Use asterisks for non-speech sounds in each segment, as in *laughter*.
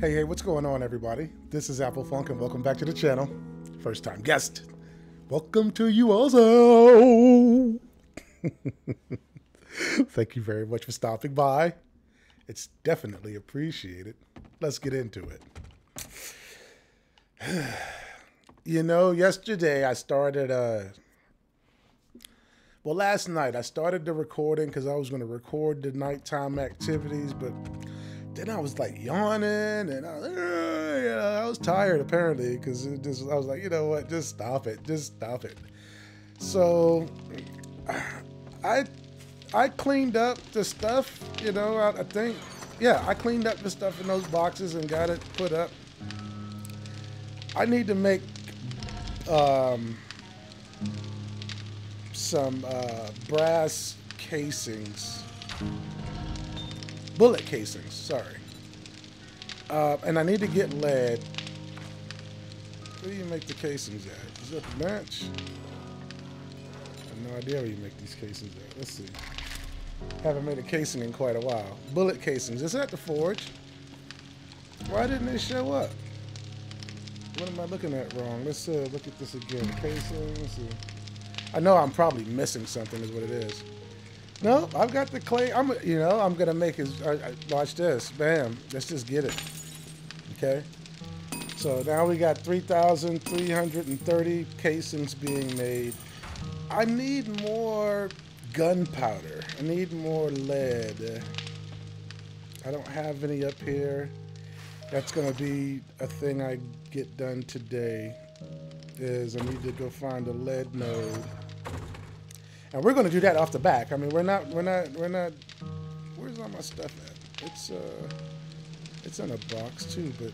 Hey, hey, what's going on, everybody? This is Apple Funk, and welcome back to the channel. First time guest. Welcome to you also. *laughs* Thank you very much for stopping by. It's definitely appreciated. Let's get into it. *sighs* you know, yesterday I started, uh, well, last night I started the recording because I was going to record the nighttime activities, but then I was like yawning and I was, uh, I was tired apparently because it just I was like, you know what, just stop it, just stop it. So I I cleaned up the stuff, you know. I, I think, yeah, I cleaned up the stuff in those boxes and got it put up. I need to make um, some uh, brass casings bullet casings, sorry. Uh, and I need to get lead. Where do you make the casings at? Is that the bench? I have no idea where you make these casings at. Let's see. Haven't made a casing in quite a while. Bullet casings. Is that the forge? Why didn't it show up? What am I looking at wrong? Let's uh, look at this again. Casings. I know I'm probably missing something is what it is. No, I've got the clay. I'm, you know, I'm gonna make his. Uh, watch this. Bam. Let's just get it. Okay. So now we got 3,330 casings being made. I need more gunpowder. I need more lead. I don't have any up here. That's gonna be a thing I get done today. Is I need to go find a lead node. And we're going to do that off the back. I mean, we're not, we're not, we're not. Where's all my stuff at? It's uh, it's in a box too, but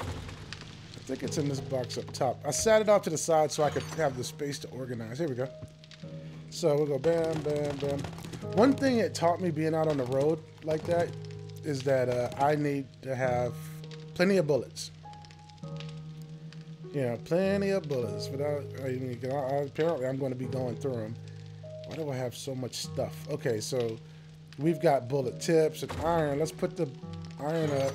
I think it's in this box up top. I sat it off to the side so I could have the space to organize. Here we go. So we'll go bam, bam, bam. One thing it taught me being out on the road like that is that uh, I need to have plenty of bullets. Yeah, plenty of bullets. Without, I mean, I, apparently, I'm going to be going through them. Why do I have so much stuff? Okay, so we've got bullet tips and iron. Let's put the iron up.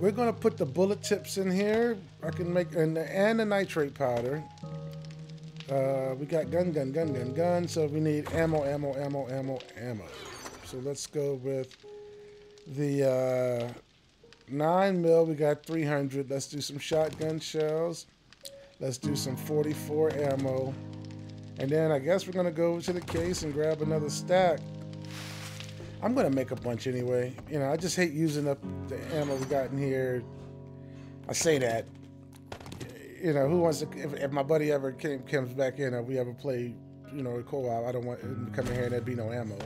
We're going to put the bullet tips in here. I can make and the, and the nitrate powder. Uh, we got gun, gun, gun, gun, gun. So we need ammo, ammo, ammo, ammo, ammo. So let's go with the. Uh, 9 mil, we got 300. Let's do some shotgun shells. Let's do some 44 ammo. And then I guess we're to go to the case and grab another stack. I'm to make a bunch anyway. You know, I just hate using up the ammo we got in here. I say that. You know, who wants to, if, if my buddy ever came, comes back in and we ever play, you know, a co-op, I don't want him to come in here and there'd be no ammo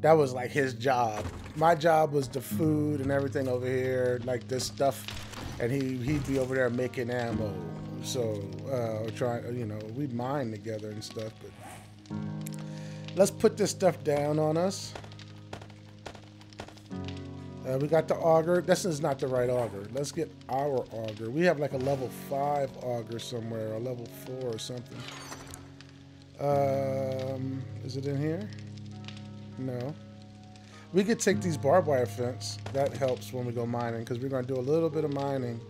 that was like his job. My job was the food and everything over here, like this stuff, and he he'd be over there making ammo. So uh, trying, you know, we mine together and stuff. But let's put this stuff down on us. Uh, we got the auger. This is not the right auger. Let's get our auger. We have like a level five auger somewhere, a level four or something. Um, is it in here? No. We could take these barbed wire fence. That helps when we go mining because we're going to do a little bit of mining.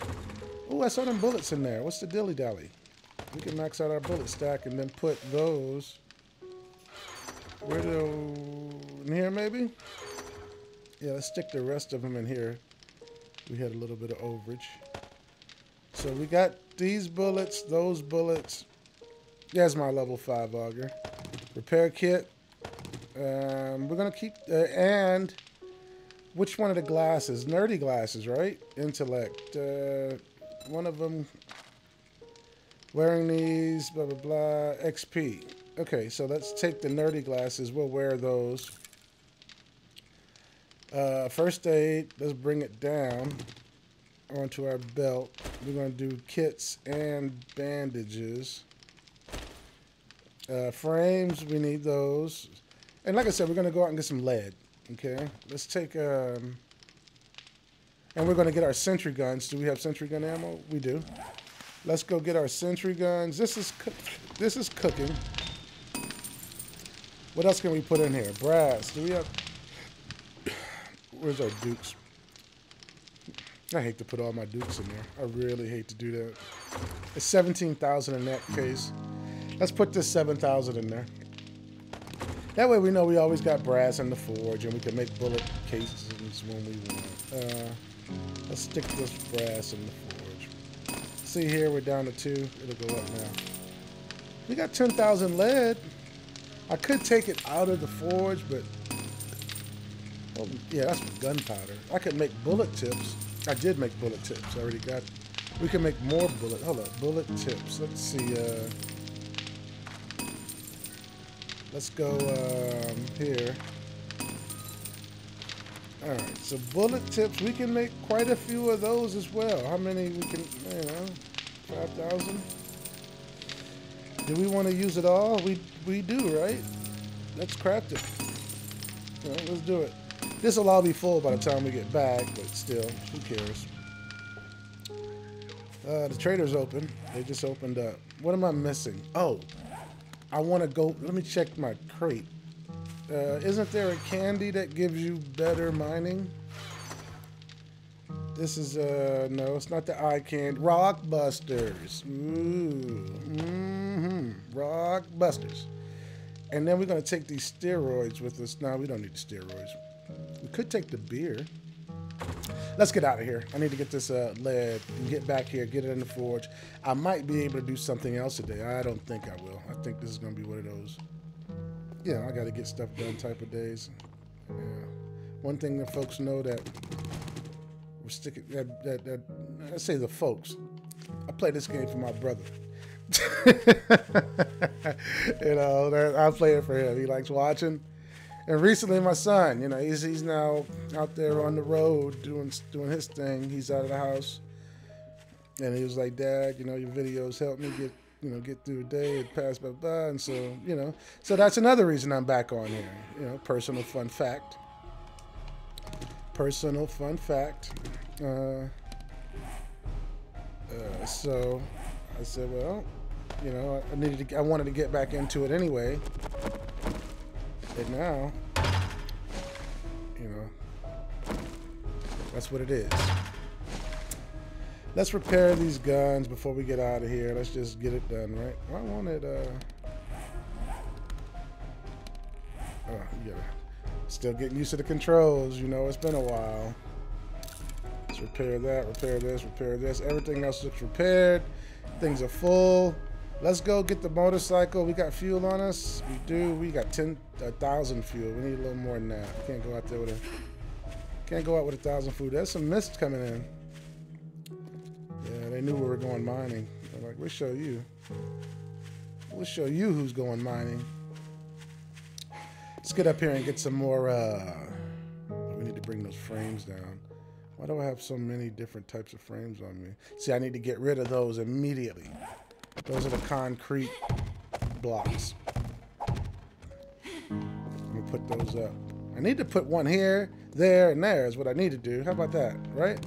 Oh, I saw them bullets in there. What's the dilly-dally? We can max out our bullet stack and then put those... Where do... In here, maybe? Yeah, let's stick the rest of them in here. We had a little bit of overage. So we got these bullets, those bullets. There's my level 5 auger. Repair kit. Um, we're gonna keep uh, and which one of the glasses? Nerdy glasses, right? Intellect. Uh, one of them wearing these. Blah blah blah. XP. Okay, so let's take the nerdy glasses. We'll wear those. Uh, first aid. Let's bring it down onto our belt. We're gonna do kits and bandages. Uh, frames. We need those. And like I said, we're going to go out and get some lead. Okay, let's take, um, and we're going to get our sentry guns. Do we have sentry gun ammo? We do. Let's go get our sentry guns. This is, this is cooking. What else can we put in here? Brass. Do we have, *coughs* where's our dukes? I hate to put all my dukes in there. I really hate to do that. It's 17,000 in that case. Let's put this 7,000 in there. That way we know we always got brass in the forge and we can make bullet cases when we want. Uh, let's stick this brass in the forge. See here, we're down to two. It'll go up now. We got 10,000 lead. I could take it out of the forge, but... Well, yeah, that's gunpowder. I could make bullet tips. I did make bullet tips. I already got... We can make more bullet... Hold up. Bullet tips. Let's see. Uh, let's go um, here. Alright, so bullet tips. We can make quite a few of those as well. How many we can... You know, 5,000? Do we want to use it all? We we do, right? Let's craft it. let's do it. This will all be full by the time we get back, but still, who cares? Uh, the trader's open. They just opened up. What am I missing? Oh, I want to go. Let me check my crate. Uh, isn't there a candy that gives you better mining? This is, uh, no, it's not the eye candy. Rock Busters. Ooh. Mm-hmm. Rock Busters. And then we're going to take these steroids with us. No, we don't need the steroids. We could take the beer. Let's get out of here. I need to get this uh, lead and get back here, get it in the forge. I might be able to do something else today. I don't think I will. I think this is going to be one of those, yeah, I got to get stuff done type of days. Yeah. One thing that folks know that we're sticking that, that, that I say the folks. I play this game for my brother. *laughs* you know, I play it for him. He likes watching. And recently, my son, you know, he's he's now out there on the road doing doing his thing. He's out of the house, and he was like, "Dad, you know, your videos help me get you know get through the day and pass by by." And so, you know, so that's another reason I'm back on here. You know, personal fun fact personal fun fact. Uh, uh, so I said, well, you know, I needed to, I wanted to get back into it anyway. Now, you know, that's what it is. Let's repair these guns before we get out of here. Let's just get it done, right? I wanted, uh, oh, Still getting used to the controls, you know, it's been a while. Let's repair that, repair this, repair this. Everything else looks repaired. Things are full. Let's go get the motorcycle. We got fuel on us. We do. We got 10,000 fuel. We need a little more than that. Can't go out there with a can't go out with a thousand food. There's some mist coming in. Yeah, they knew we were going mining. They're like, we'll show you. We'll show you who's going mining. Let's get up here and get some more, uh, we need to bring those frames down. Why do I have so many different types of frames on me? See, I need to get rid of those immediately. Those are the concrete blocks. Let me put those up. I need to put one here, there, and there is what I need to do. How about that, right?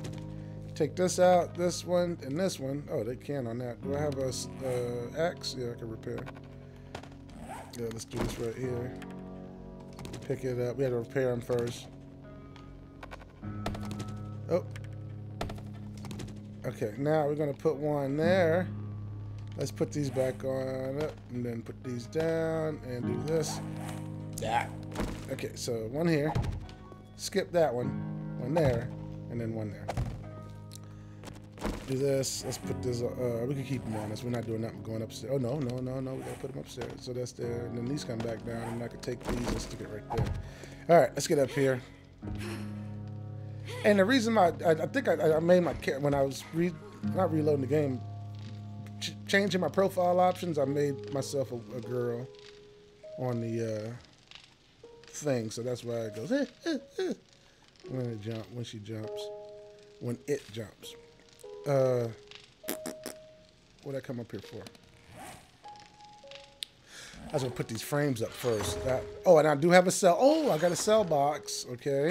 Take this out, this one, and this one. Oh, they can on that. Do I have a uh, axe? Yeah, I can repair. Yeah, let's do this right here pick it up. We had to repair them first. Oh. Okay, now we're going to put one there. Let's put these back on up and then put these down and do this. Yeah. Okay, so one here. Skip that one. One there. And then one there. Do this. Let's put this. Uh, we can keep them on us. We're not doing nothing going upstairs. Oh, no, no, no, no. We got to put them upstairs. So that's there. And then these come back down. And I can take these and stick it right there. All right, let's get up here. And the reason I, I, I think I, I, made my when I was re, not reloading the game, changing my profile options, I made myself a, a girl on the uh, thing. So that's why it goes eh, eh, eh, when it jump when she jumps, when it jumps. Uh, what I come up here for? I was gonna put these frames up first. That, oh, and I do have a cell. Oh, I got a sell box. Okay.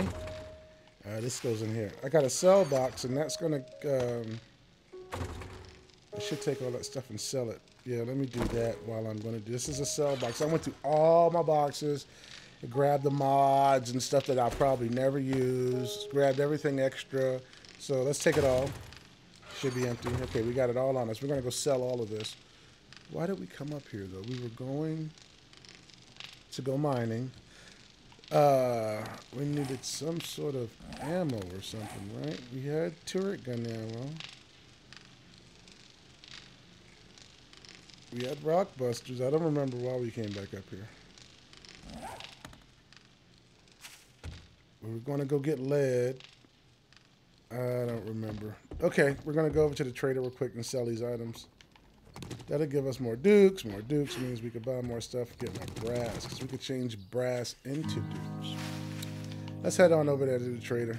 Uh, this goes in here. I got a sell box, and that's gonna. Um, I should take all that stuff and sell it. Yeah, let me do that while I'm gonna do. This is a sell box. I went through all my boxes, and grabbed the mods and stuff that I'll probably never use. Grabbed everything extra. So let's take it all. Should be empty. Okay, we got it all on us. We're gonna go sell all of this. Why did we come up here though? We were going to go mining. Uh, we needed some sort of ammo or something, right? We had turret gun ammo. We had rock busters. I don't remember why we came back up here. We were going to go get lead. I don't remember. Okay, we're going to go over to the trader real quick and sell these items. That'll give us more dukes. More dukes means we could buy more stuff, get more brass, because we could change brass into dukes. Let's head on over there to the trader.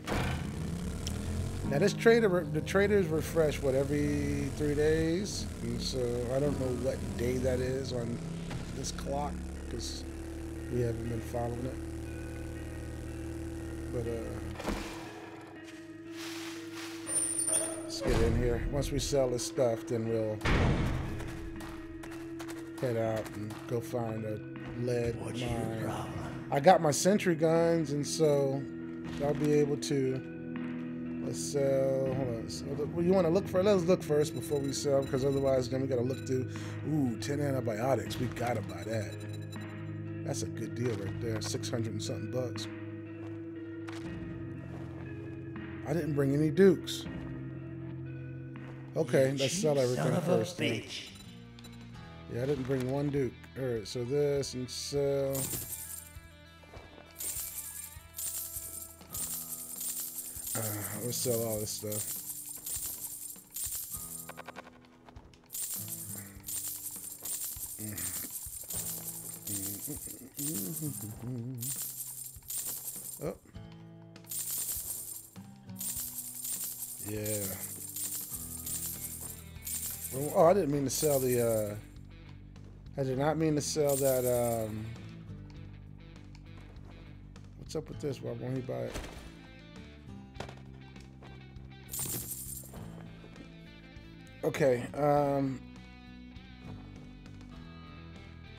Now this trader, the traders refresh what every three days, and so I don't know what day that is on this clock because we haven't been following it. But uh, let's get in here. Once we sell this stuff, then we'll head out and go find a lead mine. I got my sentry guns, and so I'll be able to. Let's sell. Hold on. So, uh, well, you want to look for? Let's look first before we sell, because otherwise, then we gotta look through. Ooh, ten antibiotics. We gotta buy that. That's a good deal right there. Six hundred and something bucks. I didn't bring any dukes. Okay, let's sell everything first. Then. Yeah, I didn't bring one Duke. Alright, so this and sell. Uh, let's sell all this stuff. Oh. Yeah. Oh, I didn't mean to sell the, uh, I did not mean to sell that. Um, what's up with this? Why won't he buy it? Okay. Um,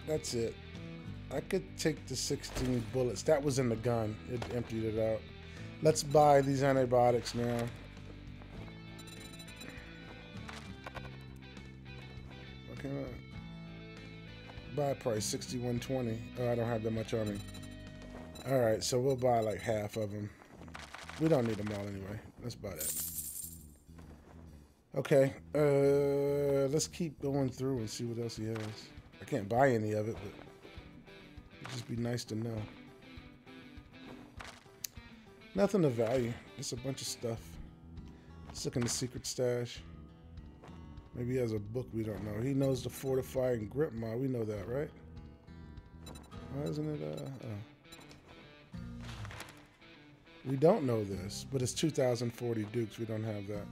that's it. I could take the 16 bullets. That was in the gun. It emptied it out. Let's buy these antibiotics now. Okay buy price 6120 oh i don't have that much on me all right so we'll buy like half of them we don't need them all anyway let's buy that okay uh let's keep going through and see what else he has i can't buy any of it but it'd just be nice to know nothing of value just a bunch of stuff let's look in the secret stash Maybe he has a book we don't know. He knows the fortifying grip mod. We know that, right? Why isn't it? Uh, oh. We don't know this, but it's 2040 Dukes. We don't have that.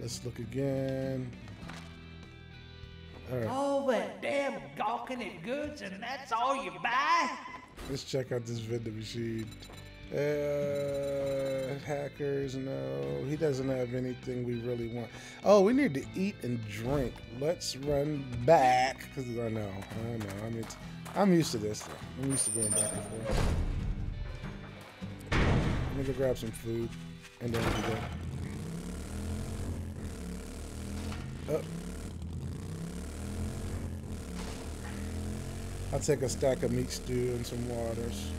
Let's look again. All, right. all that damn gawking at goods, and that's all you buy? Let's check out this vending machine. Uh, hackers, no. He doesn't have anything we really want. Oh, we need to eat and drink. Let's run back. Because I know, I know. I mean, I'm used to this. Though. I'm used to going back and forth. Let me go grab some food. And then we can go. Oh. I'll take a stack of meat stew and some waters.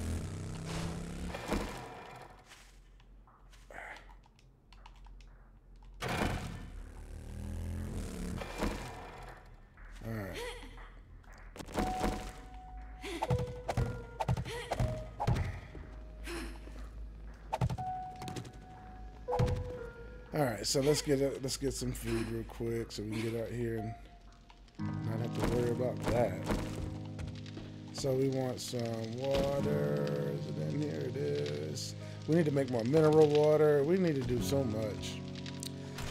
So let's get let's get some food real quick so we can get out here and not have to worry about that. So we want some water. Is it in here? It is. We need to make more mineral water. We need to do so much.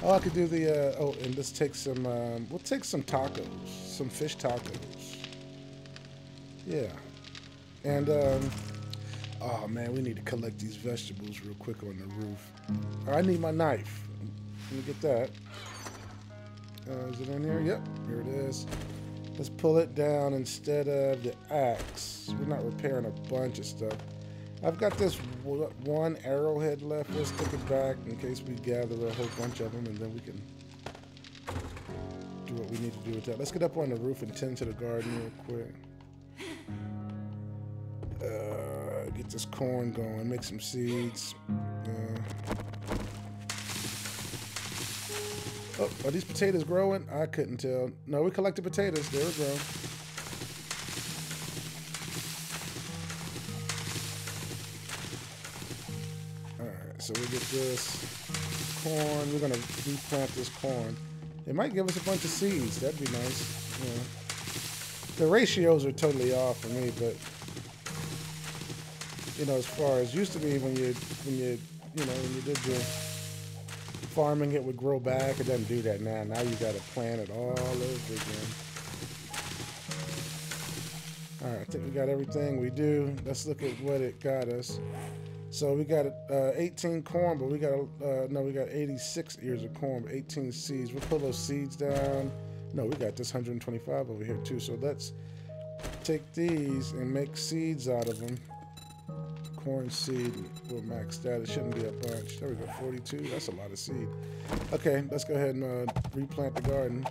Oh, I could do the. Uh, oh, and let's take some. Um, we'll take some tacos, some fish tacos. Yeah, and um, oh man, we need to collect these vegetables real quick on the roof. I need my knife. Let me get that. Uh, is it in here? Yep, here it is. Let's pull it down instead of the axe. We're not repairing a bunch of stuff. I've got this one arrowhead left. Let's stick it back in case we gather a whole bunch of them, and then we can do what we need to do with that. Let's get up on the roof and tend to the garden real quick. Uh, get this corn going, make some seeds. Uh, are these potatoes growing? I couldn't tell. No, we collected potatoes. They were growing. Alright, so we get this corn. We're going to replant this corn. It might give us a bunch of seeds. That'd be nice. Yeah. The ratios are totally off for me, but you know, as far as used to be when you when you you know when you did your farming, it would grow back. It doesn't do that now. Now you got to plant it all over again. All right, I think we got everything we do. Let's look at what it got us. So we got uh, 18 corn, but we got uh, no, we got 86 ears of corn, 18 seeds. We'll pull those seeds down. No, we got this 125 over here too. So let's take these and make seeds out of them. Corn seed, we'll max that. It shouldn't be a bunch. There we go, 42. That's a lot of seed. Okay, let's go ahead and uh, replant the garden.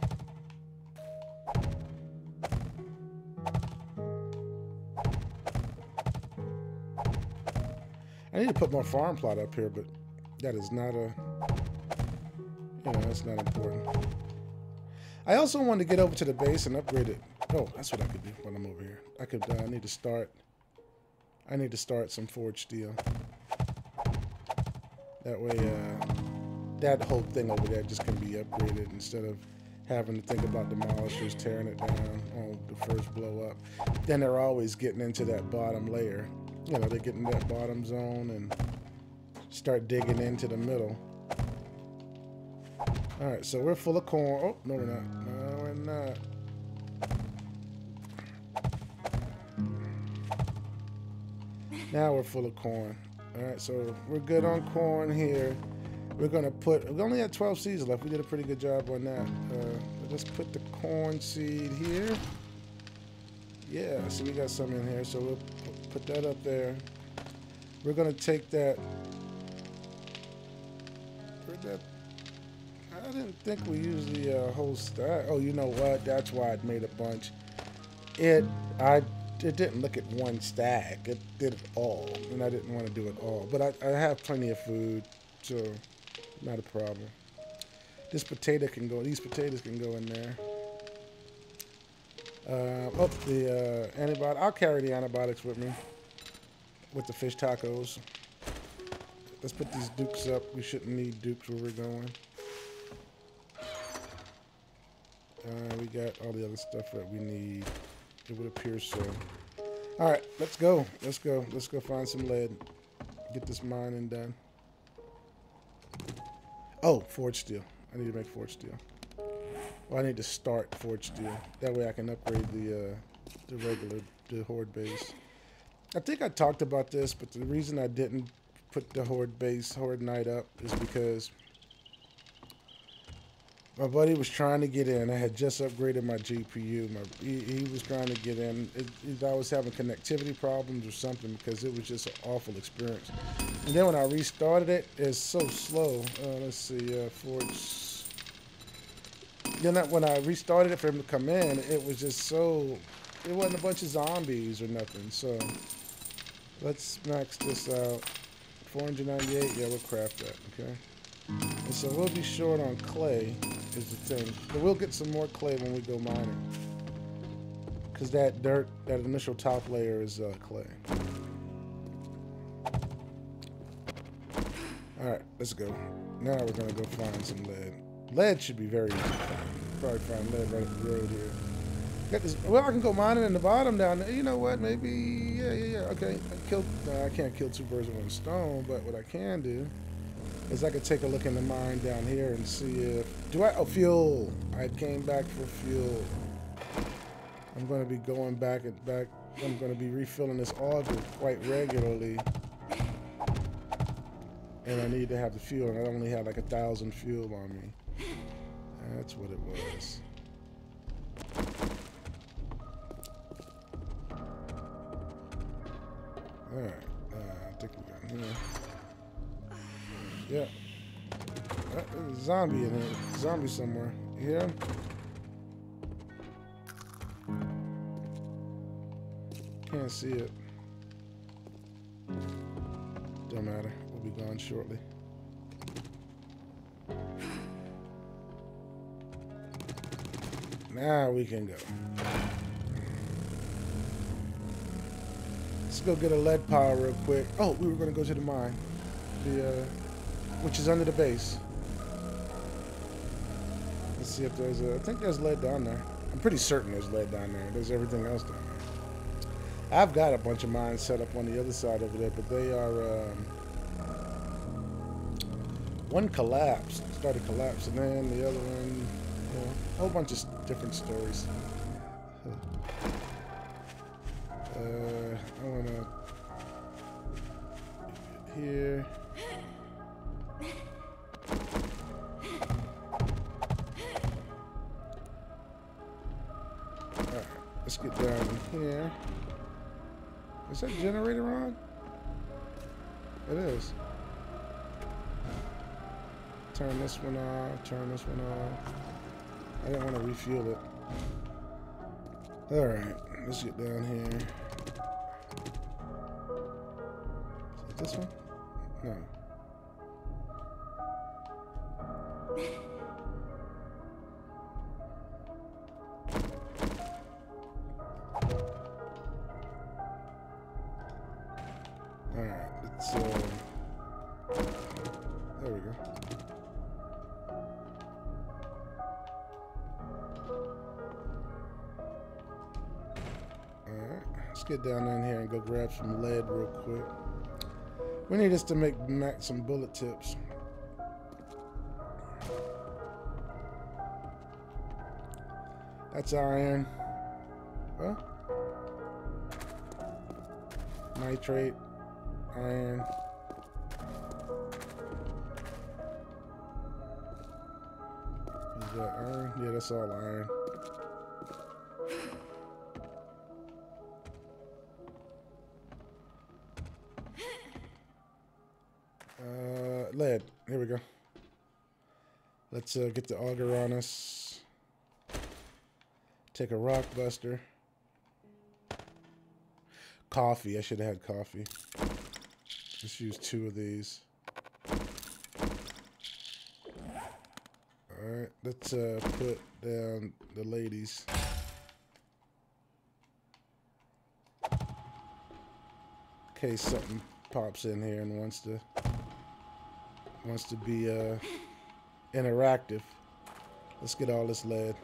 I need to put more farm plot up here, but that is not a, you know, that's not important. I also want to get over to the base and upgrade it. Oh, that's what I could do when I'm over here. I could, uh, I need to start, I need to start some forged steel. That way, uh, that whole thing over there just can be upgraded instead of having to think about demolishers tearing it down on the first blow up. Then they're always getting into that bottom layer you know, they get in that bottom zone and start digging into the middle. All right, so we're full of corn. Oh, no, we're not. No, we're not. Now we're full of corn. All right, so we're good on corn here. We're gonna put, we only had 12 seeds left. We did a pretty good job on that. Uh, let's put the corn seed here. Yeah, so we got some in here. So we'll put that up there. We're gonna take that. Where'd that? I didn't think we used the uh, whole stack. Oh, you know what? That's why I made a bunch. It I it didn't look at one stack. It did it all, and I didn't want to do it all. But I, I have plenty of food, so not a problem. This potato can go. These potatoes can go in there. Uh, oh, the uh, antibiotic. I'll carry the antibiotics with me with the fish tacos. Let's put these dukes up. We shouldn't need dukes where we're going. Uh, we got all the other stuff that we need. It would appear so. All right, let's go. Let's go. Let's go find some lead. Get this mining done. Oh, forge steel. I need to make forge steel. Well, I need to start Forge Steel. That way I can upgrade the uh, the regular the Horde base. I think I talked about this, but the reason I didn't put the Horde base, Horde Night up is because my buddy was trying to get in. I had just upgraded my GPU. My, he, he was trying to get in. It, it, I was having connectivity problems or something because it was just an awful experience. And then when I restarted it, it's so slow. Uh, let's see, uh, Forge then when I restarted it for him to come in, it was just so, it wasn't a bunch of zombies or nothing. So let's max this out. 498, yeah, we'll craft that, okay? And so we'll be short on clay is the thing. But we'll get some more clay when we go mining. Because that dirt, that initial top layer is uh, clay. Alright, let's go. Now we're going to go find some lead. Lead should be very easy Probably find lead right up the road here. Got this. Well, I can go mining in the bottom down there. You know what? Maybe. Yeah, yeah, yeah. Okay. I killed. No, I can't kill two birds with one stone. But what I can do is I could take a look in the mine down here and see if... Do I... Oh, fuel. I came back for fuel. I'm going to be going back and back. I'm going to be refilling this auger quite regularly. And I need to have the fuel, and I only have like a thousand fuel on me. That's what it was. Alright, uh, I think we got here. Yeah. Uh, there's a zombie in here. Zombie somewhere. You hear him? Can't see it. Don't matter. We'll be gone shortly. Now we can go. Let's go get a lead power real quick. Oh, we were going to go to the mine. The, uh, which is under the base. Let's see if there's a... I think there's lead down there. I'm pretty certain there's lead down there. There's everything else down there. I've got a bunch of mines set up on the other side over there, but they are... Um, one collapsed, started collapsing, then the other one, you know, a whole bunch of different stories. Uh, I wanna here. Get down here. Is that generator on? It is. Turn this one off, turn this one off. I didn't want to refuel it. Alright, let's get down here. Is this one? No. Grab some lead real quick. We need this to make Mac some bullet tips. That's iron. Well, nitrate, iron. Is that iron? Yeah, that's all iron. Lead. Here we go. Let's uh, get the auger on us. Take a rock buster. Coffee. I should have had coffee. Just use two of these. Alright, let's uh, put down the ladies. In case something pops in here and wants to wants to be uh, interactive. Let's get all this lead.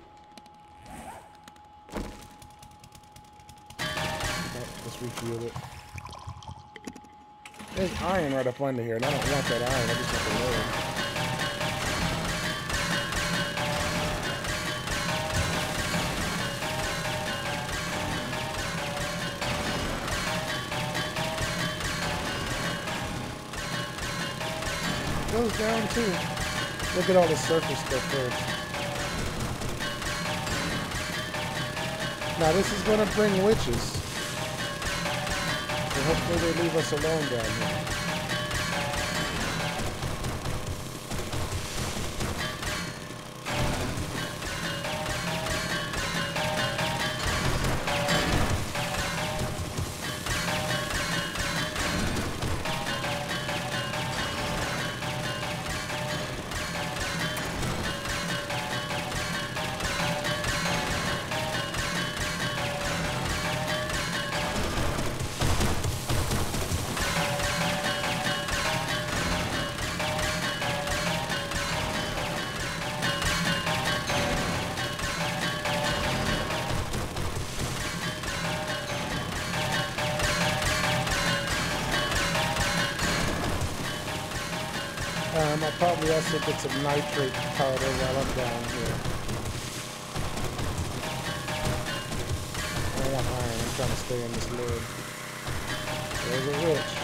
Oh, let's refuel it. There's iron right up under here, and I don't want that iron. I just want the lead. Too. Look at all the surface stuff first. Now this is gonna bring witches. Hopefully they leave us alone down here. Um, I'll probably also get some nitrate powder while I'm down here. I don't want iron, I'm trying to stay in this lid. There's a witch.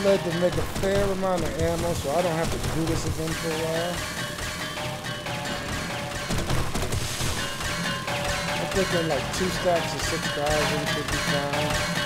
Enough to make a fair amount of ammo so I don't have to do this again for a while. I'm thinking like two stacks of 6,000 should be fine.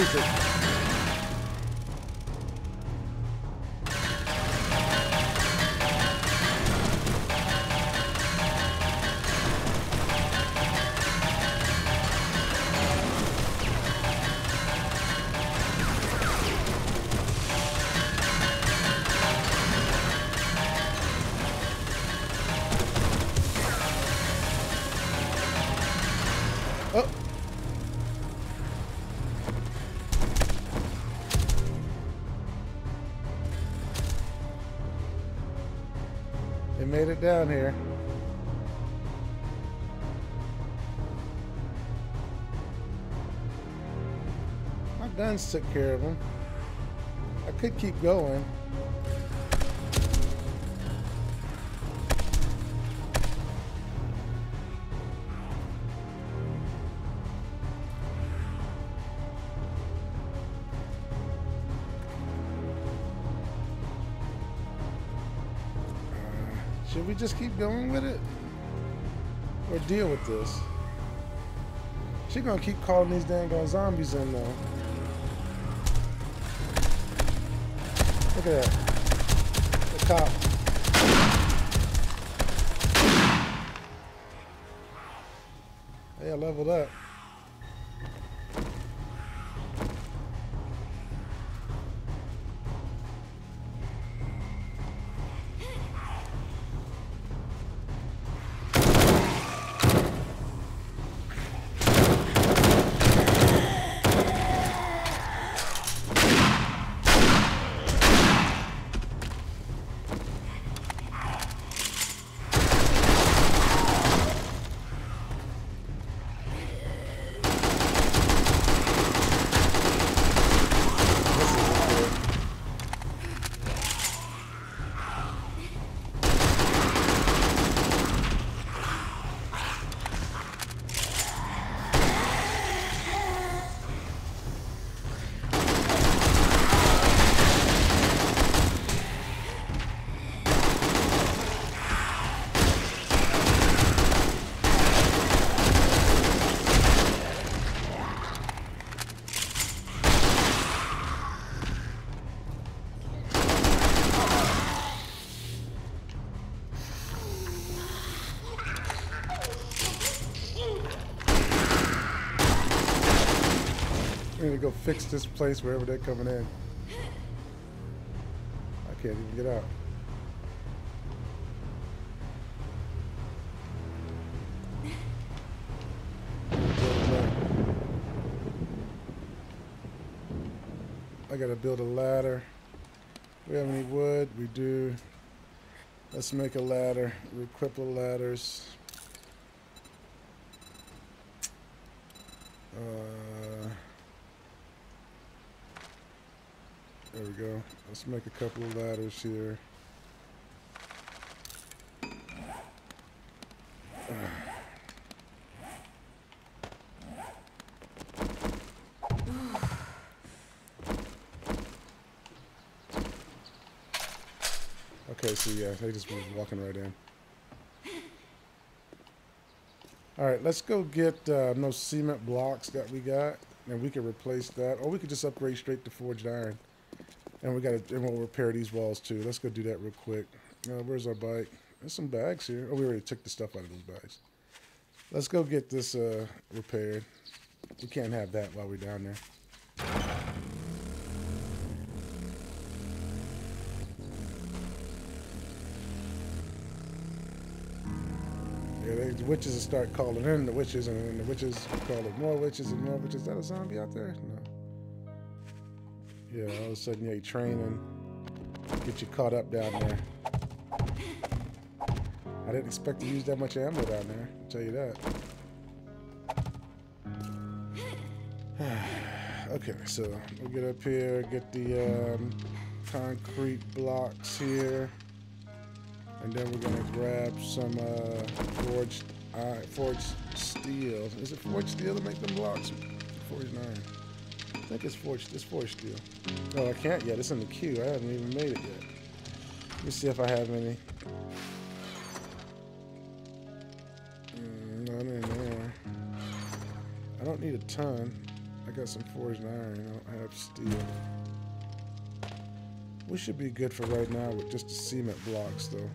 music. Down here. My guns took care of them. I could keep going. Just keep going with it? Or deal with this? She gonna keep calling these dang zombies in though. Look at that. The cop. Hey, I leveled up. Go fix this place wherever they're coming in. I can't even get out. I gotta build a ladder. We have any wood? We do. Let's make a ladder. We equip the ladders. Uh, There we go. Let's make a couple of ladders here. Okay, so yeah, they just was walking right in. All right, let's go get uh, those cement blocks that we got, and we can replace that, or we could just upgrade straight to forged iron. And we got to, and we'll repair these walls too. Let's go do that real quick. Uh, where's our bike? There's some bags here. Oh, we already took the stuff out of those bags. Let's go get this uh, repaired. We can't have that while we're down there. Yeah, they, the witches start calling in the witches, and the witches call it more witches and more witches. Is that a zombie out there? No. Yeah, all of a sudden, yeah, training, get you caught up down there. I didn't expect to use that much ammo down there. I'll tell you that. *sighs* okay, so we'll get up here, get the um, concrete blocks here. And then we're gonna grab some uh, forged, uh, forged steel. Is it forged steel to make them blocks? Forged iron. I think it's forged. It's forged steel. No, I can't yet. It's in the queue. I haven't even made it yet. Let me see if I have any. Mm, in there. I don't need a ton. I got some forged iron. I don't have steel. We should be good for right now with just the cement blocks, though.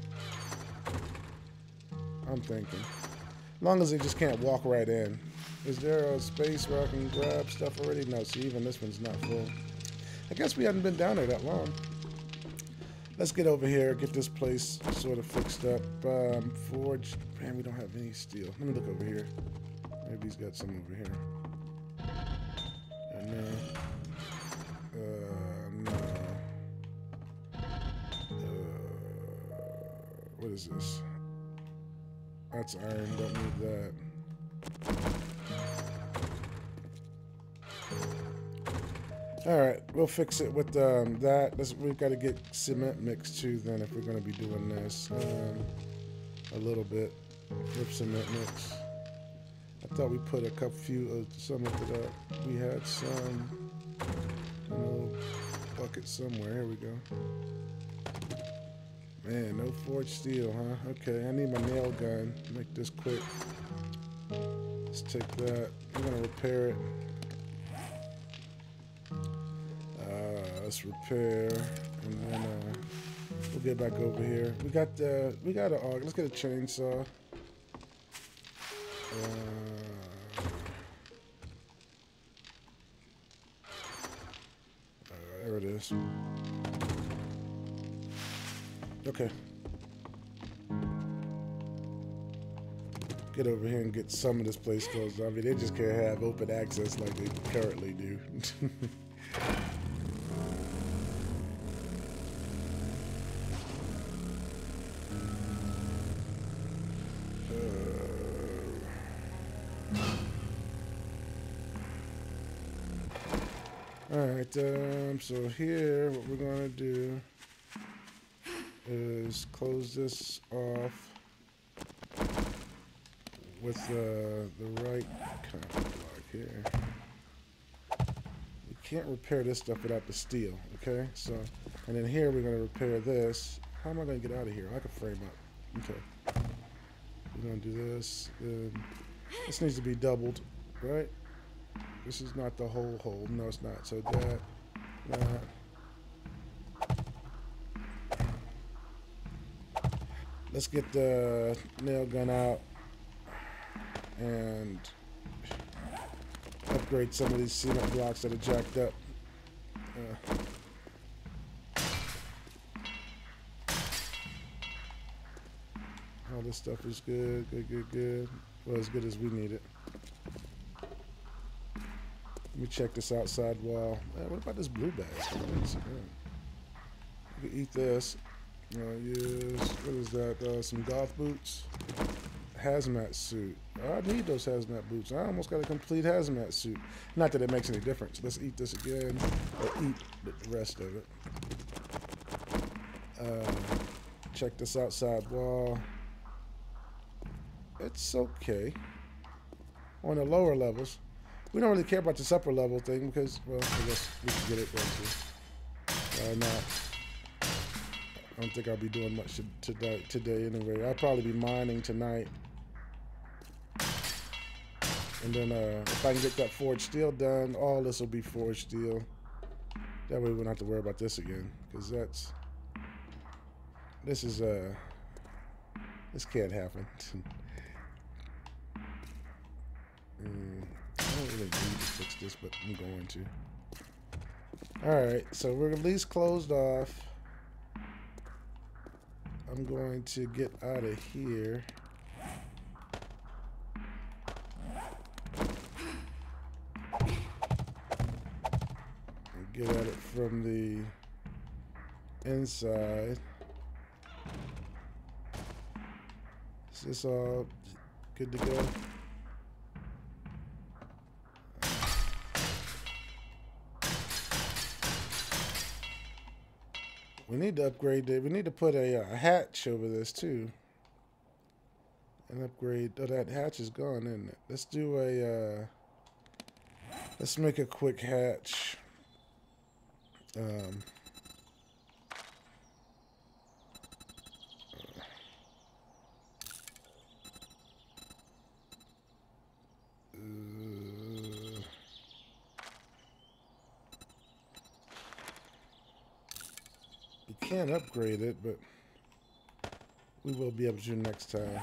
I'm thinking. As long as they just can't walk right in. Is there a space where I can grab stuff already? No, see, even this one's not full. I guess we haven't been down there that long. Let's get over here, get this place sort of fixed up. Um, forged. Man, we don't have any steel. Let me look over here. Maybe he's got some over here. And then, uh, no. Uh, what is this? That's iron, don't need that. Alright, we'll fix it with um, that. Let's, we've got to get cement mixed too then if we're going to be doing this. Um, a little bit with cement mix. I thought we put a couple few of some of it up. We had some a little bucket somewhere. Here we go. Man, no forged steel, huh? Okay, I need my nail gun. Make this quick. Let's take that. I'm gonna repair it. Let's repair, and then uh, we'll get back over here. We got the, we got a, let's get a chainsaw. Uh, uh, there it is. Okay. Get over here and get some of this place closed. I mean, they just can't have open access like they currently do. *laughs* Um, so here, what we're gonna do is close this off with uh, the right kind of block here. We can't repair this stuff without the steel, okay? So, and then here we're gonna repair this. How am I gonna get out of here? I can frame up. Okay. We're gonna do this. Then this needs to be doubled, right? This is not the whole hole. No, it's not. So that. Let's get the nail gun out and upgrade some of these cement blocks that are jacked up. Uh, all this stuff is good, good, good, good. Well, as good as we need it. Me check this outside wall. Man, what about this blue bag? You can eat this. Uh, use, what is that? Uh, some golf boots. Hazmat suit. I need those hazmat boots. I almost got a complete hazmat suit. Not that it makes any difference. Let's eat this again. Or eat the rest of it. Uh, check this outside wall. It's okay. On the lower levels. We don't really care about the upper level thing because, well, I guess we can get it eventually. Uh, not. I don't think I'll be doing much today, today anyway. I'll probably be mining tonight. And then uh, if I can get that forged steel done, all this will be forged steel. That way we don't have to worry about this again. Because that's... This is, uh... This can't happen. *laughs* mm, don't really need to fix this, but I'm going to. Alright, so we're at least closed off. I'm going to get out of here. get at it from the inside. Is this all good to go? Need to upgrade it. We need to put a, a, hatch over this too. And upgrade. Oh, that hatch is gone, isn't it? Let's do a. Uh, let's make a quick hatch. Um, can upgrade it, but we will be able to next time.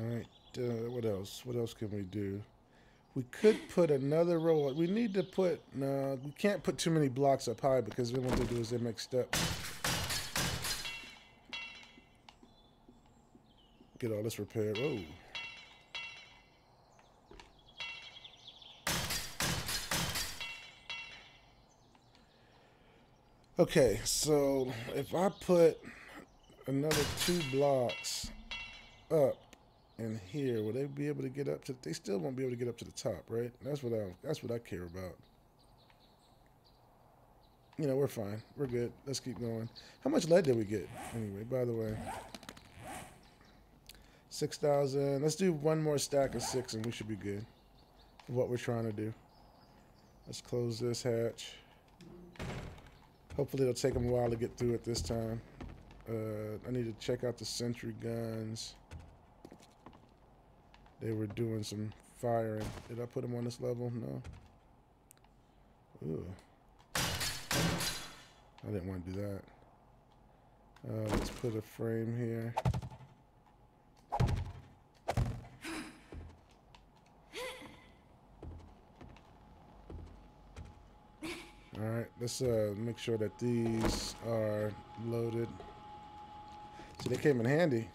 Alright, uh, what else? What else can we do? We could put another row. We need to put, no, we can't put too many blocks up high because then what they do is they make steps. Get all this repaired. Oh. Okay, so if I put another two blocks up in here, will they be able to get up to? They still won't be able to get up to the top, right? That's what I. That's what I care about. You know, we're fine. We're good. Let's keep going. How much lead did we get anyway? By the way, six thousand. Let's do one more stack of six, and we should be good. What we're trying to do. Let's close this hatch. Hopefully, it'll take them a while to get through it this time. Uh, I need to check out the sentry guns. They were doing some firing. Did I put them on this level? No. Ooh. I didn't want to do that. Uh, let's put a frame here. Alright, let's uh, make sure that these are loaded. See, they came in handy.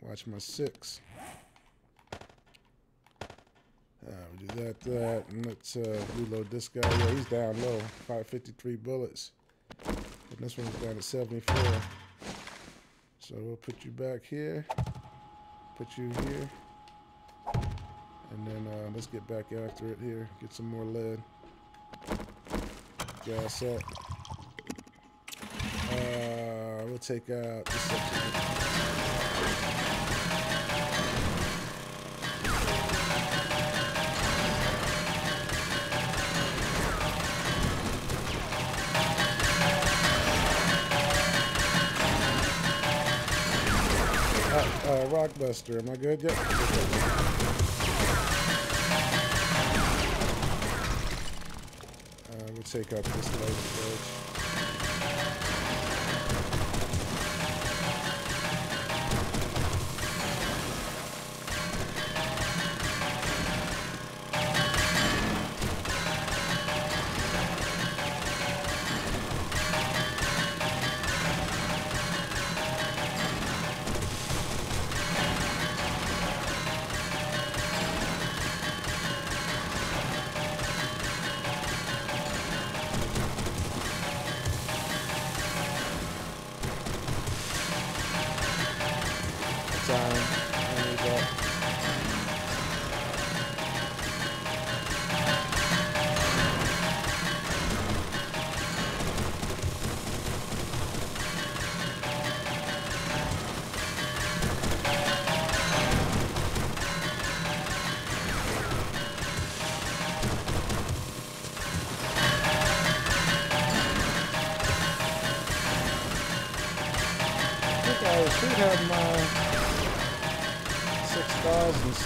Watch my six. Uh, we do that, that, and let's uh, reload this guy. Yeah, he's down low. 553 bullets. And this one's down to 74. So we'll put you back here. Put you here. And then uh, let's get back after it here. Get some more lead. Gas up. Uh, we'll take out this section. uh, Rockbuster. Am I good yet? Take out this load first.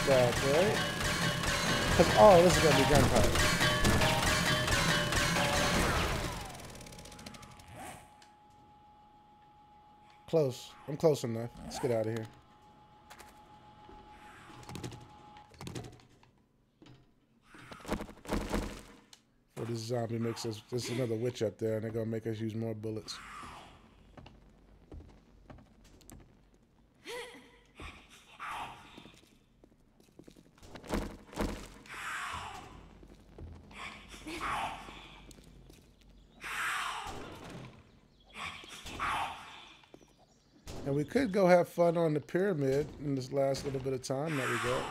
6,000 right? Cause, oh, this is gonna be gunpowder. Close. I'm close enough. Let's get out of here. Or this zombie makes us. There's another witch up there, and they're gonna make us use more bullets. We could go have fun on the pyramid in this last little bit of time that we got.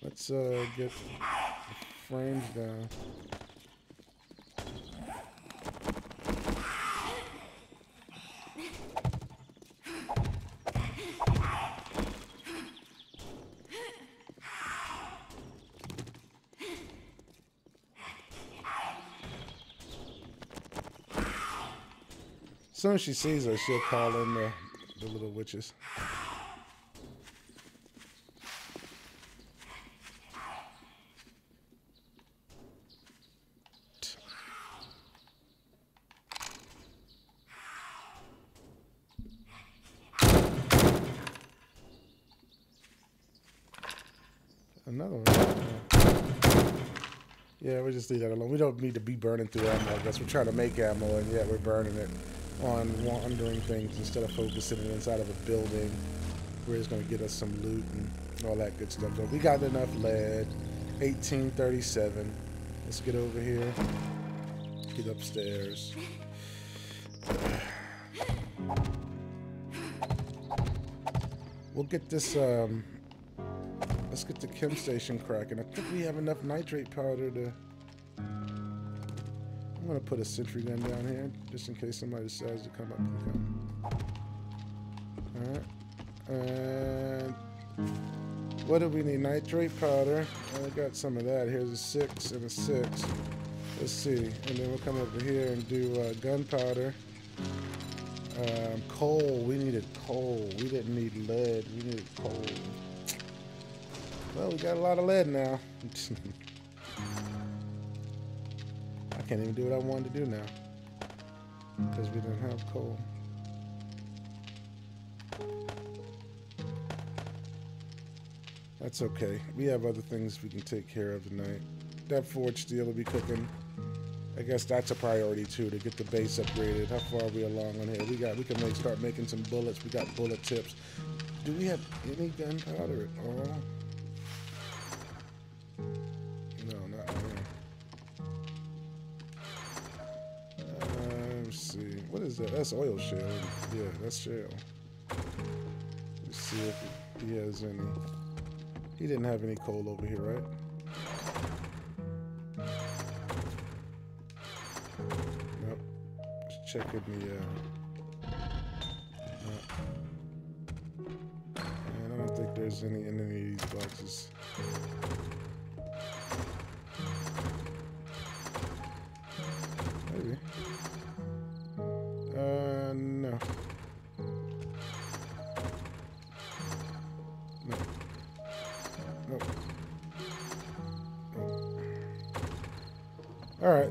Let's uh, get frames down. Soon as she sees us, she'll call in the, the little witches. Another one. Yeah, we just leave that alone. We don't need to be burning through ammo. I guess we're trying to make ammo, and yet we're burning it on wandering things instead of focusing inside of a building where it's going to get us some loot and all that good stuff. But we got enough lead. 1837. Let's get over here. Get upstairs. We'll get this, um, let's get the chem station cracking. I think we have enough nitrate powder to I'm gonna put a sentry gun down here just in case somebody decides to come up and come. Alright. And what do we need? Nitrate powder. I got some of that. Here's a six and a six. Let's see. And then we'll come over here and do uh, gunpowder. Um, coal. We needed coal. We didn't need lead. We needed coal. Well, we got a lot of lead now. *laughs* Can't even do what I wanted to do now. Because we didn't have coal. That's okay. We have other things we can take care of tonight. That forge steel will be cooking. I guess that's a priority too to get the base upgraded. How far are we along on here? We got we can make start making some bullets. We got bullet tips. Do we have any gunpowder at all? What is that? That's oil shale. Yeah, that's shale. Let's see if he has any. He didn't have any coal over here, right? Nope. Just checking the. Uh, no. And I don't think there's any in any of these boxes.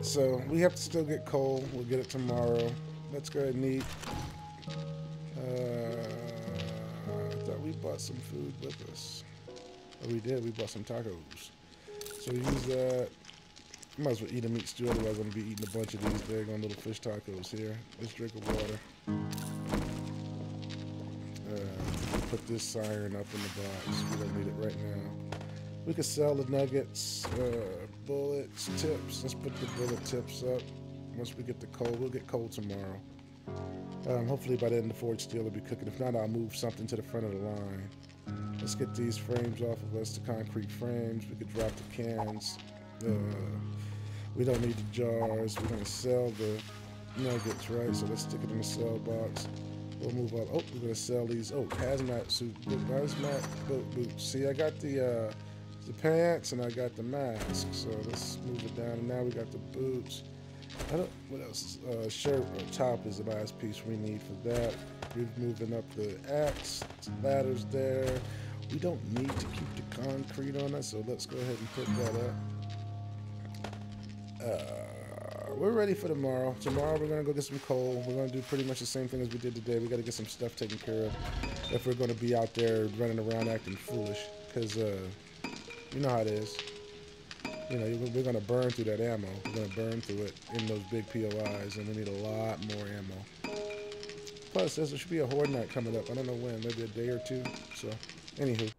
So we have to still get coal. We'll get it tomorrow. Let's go ahead and eat. Uh, I thought we bought some food with us. Oh, we did. We bought some tacos. So we use that. Might as well eat a meat stew, otherwise I'm gonna be eating a bunch of these daggone little fish tacos here. Let's drink of water. Uh, put this iron up in the box. We don't need it right now. We could sell the nuggets, uh, bullets, tips. Let's put the bullet tips up. Once we get the coal, we'll get coal tomorrow. Um, hopefully by then the forge steel will be cooking. If not, I'll move something to the front of the line. Let's get these frames off of us, the concrete frames. We could drop the cans. Uh, we don't need the jars. We're gonna sell the nuggets, right? So let's stick it in the sell box. We'll move on. Oh, we're gonna sell these. Oh, hazmat suit, hazmat boots. See, I got the uh, the pants and I got the mask. So let's move it down. And now we got the boots. I don't. What else? Uh, shirt or top is the last piece we need for that. We're moving up the axe ladders there. We don't need to keep the concrete on us, so let's go ahead and put that up. Uh, we're ready for tomorrow. Tomorrow we're gonna go get some coal. We're gonna do pretty much the same thing as we did today. We gotta get some stuff taken care of if we're gonna be out there running around acting foolish. Cause uh, you know how it is. You know, we're gonna burn through that ammo. We're gonna burn through it in those big POIs, and we need a lot more ammo. Plus, there should be a horde night coming up. I don't know when, maybe a day or two. So, anywho.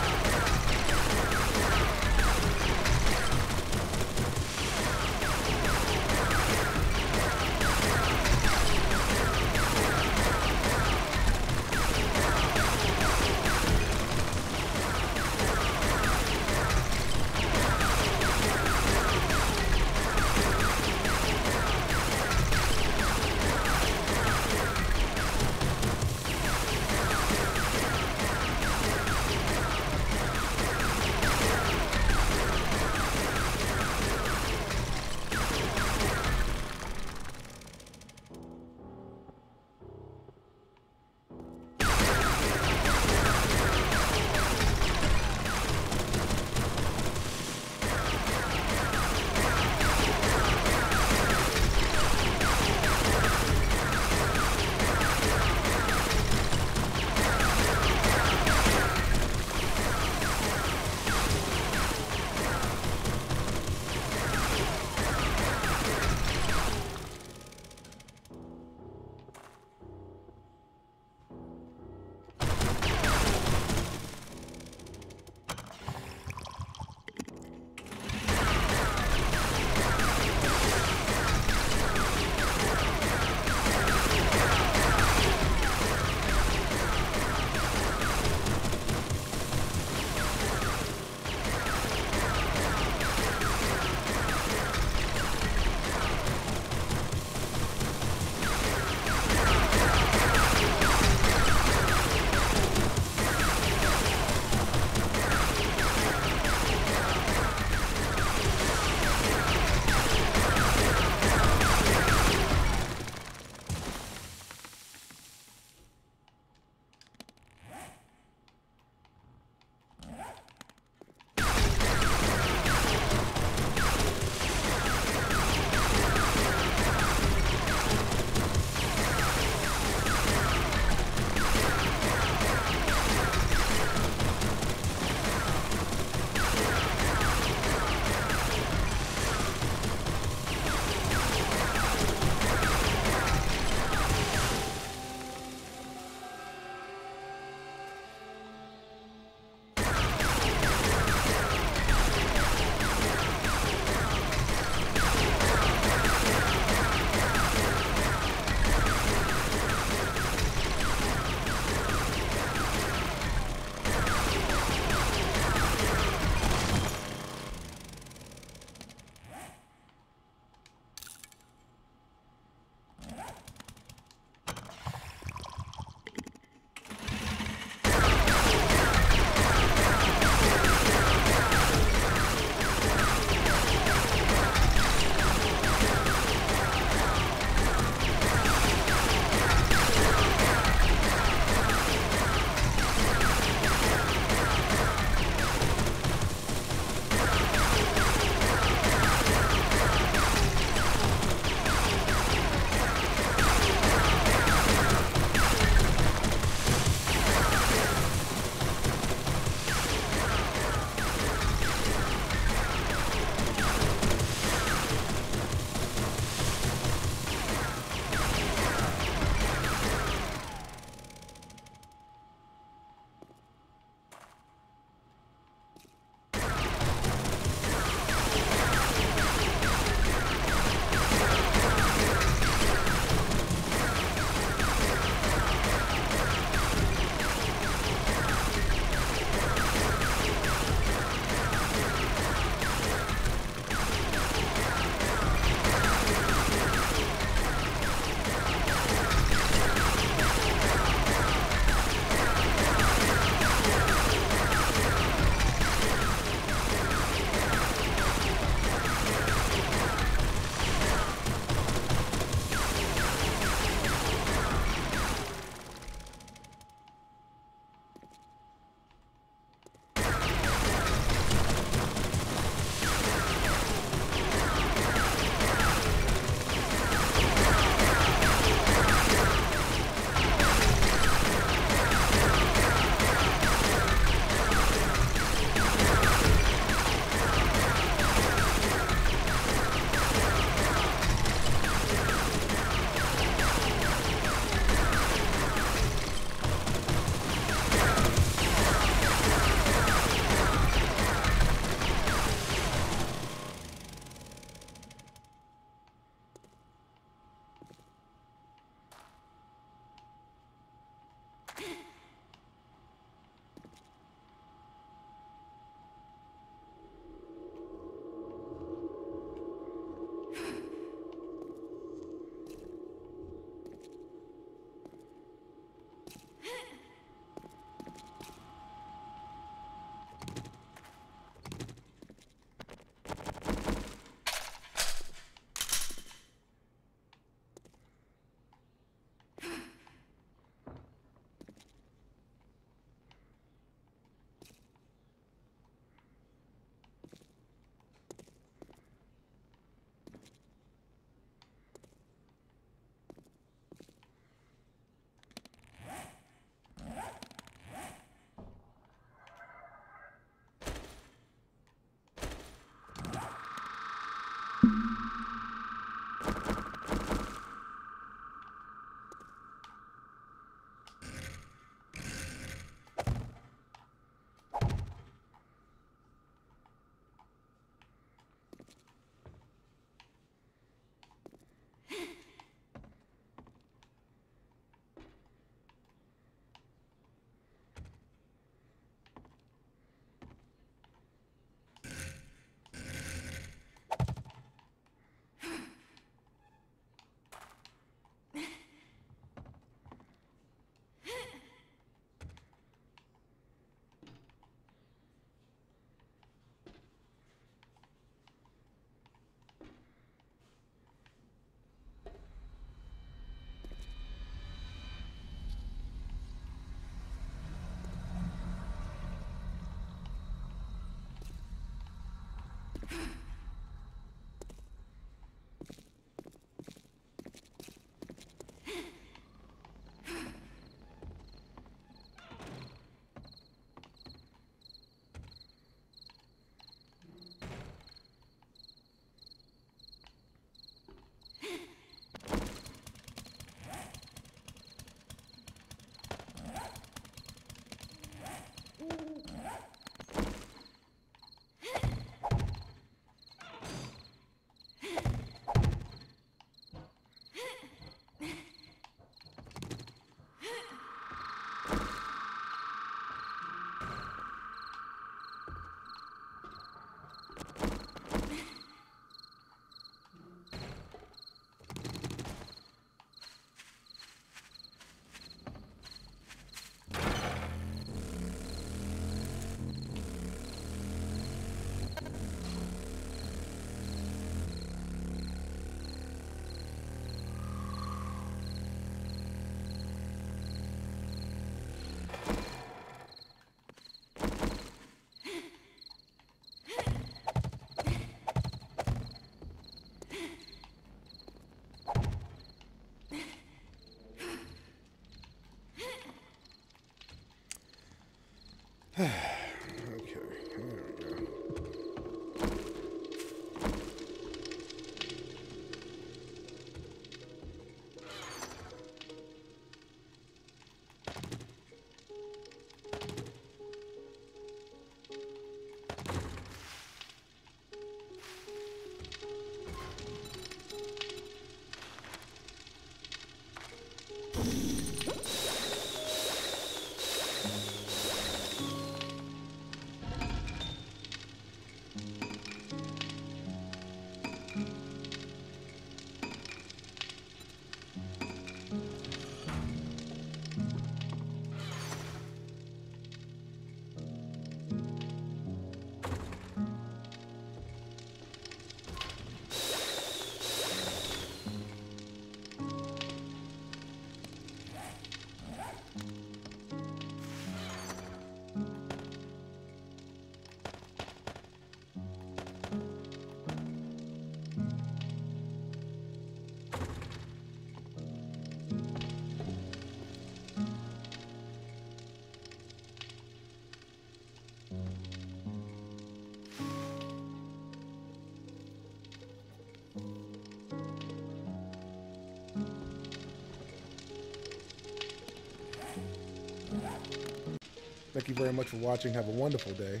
Thank you very much for watching. Have a wonderful day,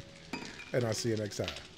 and I'll see you next time.